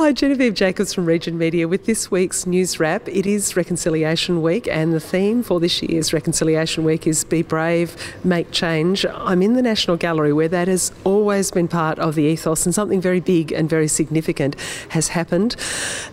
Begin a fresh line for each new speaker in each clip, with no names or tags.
Hi, Genevieve Jacobs from Region Media with this week's news wrap. It is Reconciliation Week, and the theme for this year's Reconciliation Week is Be Brave, Make Change. I'm in the National Gallery where that is has always been part of the ethos, and something very big and very significant has happened.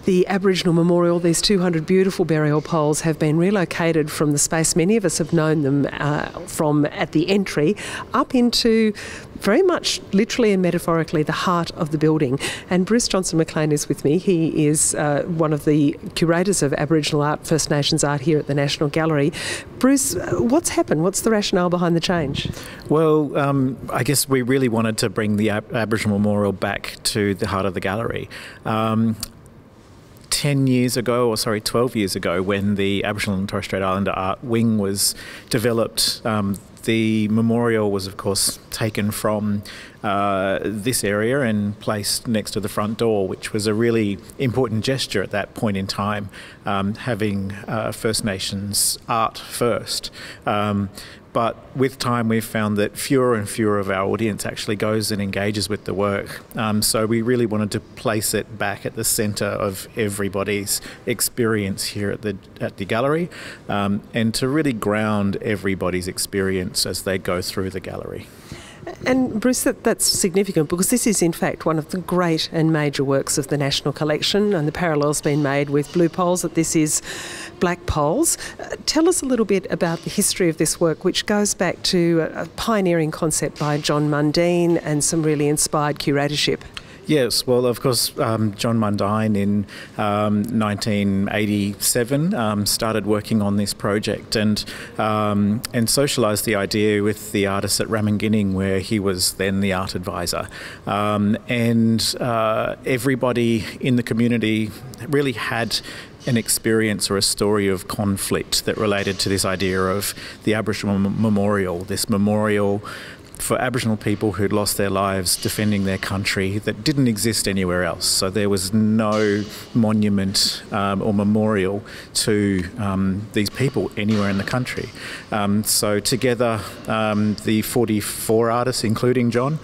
The Aboriginal Memorial, these 200 beautiful burial poles, have been relocated from the space many of us have known them uh, from at the entry up into very much literally and metaphorically the heart of the building. And Bruce Johnson McLean is with me. He is uh, one of the curators of Aboriginal art, First Nations art here at the National Gallery. Bruce, uh, what's happened? What's the rationale behind the change?
Well, um, I guess we really wanted to bring the Ab- Aboriginal Memorial back to the heart of the gallery. Um, 10 years ago, or sorry, 12 years ago, when the Aboriginal and Torres Strait Islander Art Wing was developed, um, the memorial was, of course, taken from uh, this area and placed next to the front door, which was a really important gesture at that point in time, um, having uh, First Nations art first. Um, but with time, we've found that fewer and fewer of our audience actually goes and engages with the work. Um, so we really wanted to place it back at the centre of everybody's experience here at the at the gallery, um, and to really ground everybody's experience as they go through the gallery.
And Bruce, that, that's significant because this is in fact one of the great and major works of the National Collection, and the parallel's been made with blue poles that this is black poles. Uh, tell us a little bit about the history of this work, which goes back to a, a pioneering concept by Djon Mundine and some really inspired curatorship.
Yes, well, of course, um, Djon Mundine in um, 1987 um, started working on this project and um, and socialised the idea with the artists at Ramingining, where he was then the art advisor. Um, and uh, everybody in the community really had an experience or a story of conflict that related to this idea of the Aboriginal memorial, this memorial for Aboriginal people who'd lost their lives defending their country that didn't exist anywhere else. So there was no monument um, or memorial to um, these people anywhere in the country. Um, so together, um, the 44 artists, including Djon,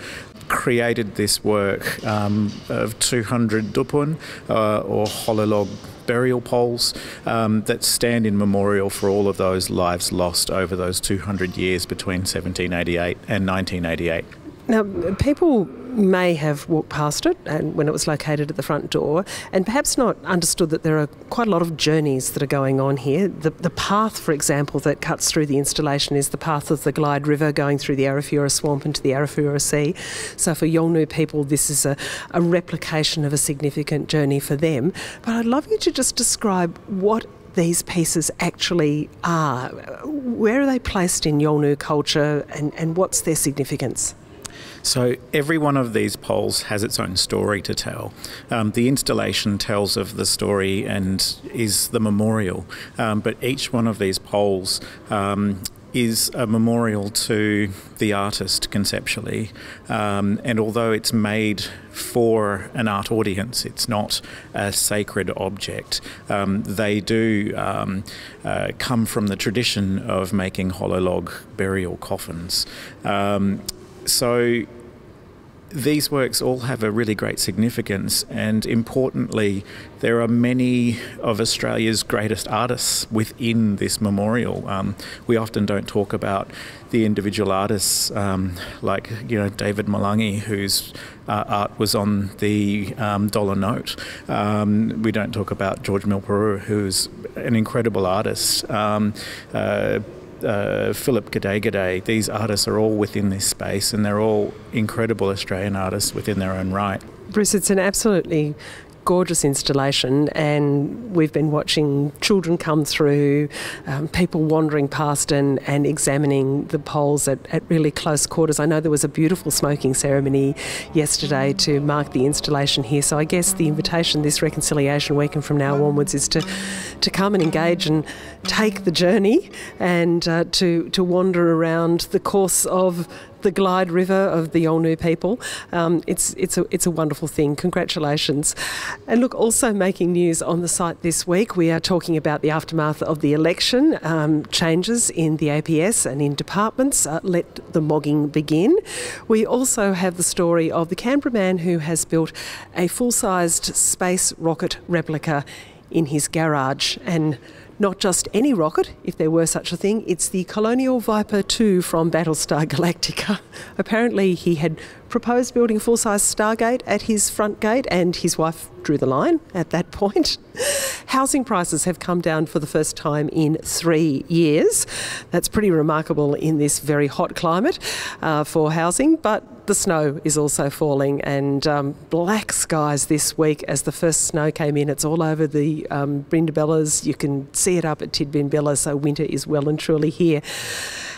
created this work um, of 200 dupun uh, or hollow log burial poles um, that stand in memorial for all of those lives lost over those 200 years between 1788 and 1988.
Now, people may have walked past it and when it was located at the front door and perhaps not understood that there are quite a lot of journeys that are going on here. The, the path, for example, that cuts through the installation is the path of the Glyde River going through the Arafura swamp into the Arafura Sea. So for Yolngu people, this is a, a replication of a significant journey for them. But I'd love you to just describe what these pieces actually are. Where are they placed in Yolngu culture and, and what's their significance?
So every one of these poles has its own story to tell. Um, the installation tells of the story and is the memorial, um, but each one of these poles um, is a memorial to the artist conceptually. Um, and although it's made for an art audience, it's not a sacred object. Um, they do um, uh, come from the tradition of making hollow log burial coffins. So these works all have a really great significance, and importantly, there are many of Australia's greatest artists within this memorial. Um, we often don't talk about the individual artists, um, like you know David Malangi, whose uh, art was on the um, dollar note. Um, we don't talk about George Milpurrurru, who's an incredible artist. Um, uh, uh, Philip G'day these artists are all within this space and they're all incredible Australian artists within their own right.
Bruce, it's an absolutely gorgeous installation, and we've been watching children come through, um, people wandering past and, and examining the poles at, at really close quarters. I know there was a beautiful smoking ceremony yesterday to mark the installation here, so I guess the invitation this Reconciliation Week and from now onwards is to, to come and engage and take the journey and uh, to, to wander around the course of the Glyde River of the Yolngu people. Um, it's, it's, a, it's a wonderful thing. Congratulations. And look, also making news on the site this week, we are talking about the aftermath of the election, um, changes in the APS and in departments. Uh, let the mogging begin. We also have the story of the Canberra man who has built a full sized space rocket replica in his garage and not just any rocket, if there were such a thing, it's the Colonial Viper 2 from Battlestar Galactica. Apparently, he had proposed building a full size Stargate at his front gate, and his wife drew the line at that point. Housing prices have come down for the first time in three years. That's pretty remarkable in this very hot climate uh, for housing, but the snow is also falling and um, black skies this week as the first snow came in. It's all over the um, Brindabellas. You can see it up at Tidbinbilla, so winter is well and truly here.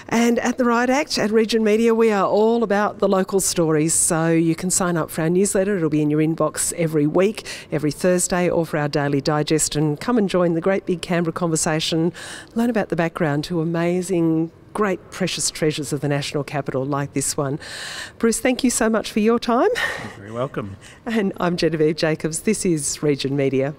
And at the RiotACT, at Region Media, we are all about the local stories. So you can sign up for our newsletter. It'll be in your inbox every week, every Thursday, or for our daily digest. And come and join the great big Canberra conversation. Learn about the background to amazing great precious treasures of the national capital like this one. Bruce, thank you so much for your time.
You're very welcome.
And I'm Genevieve Jacobs. This is Region Media.